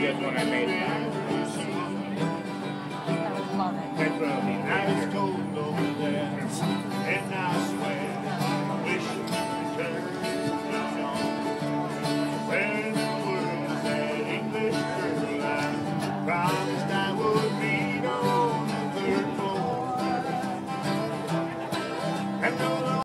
this one I made.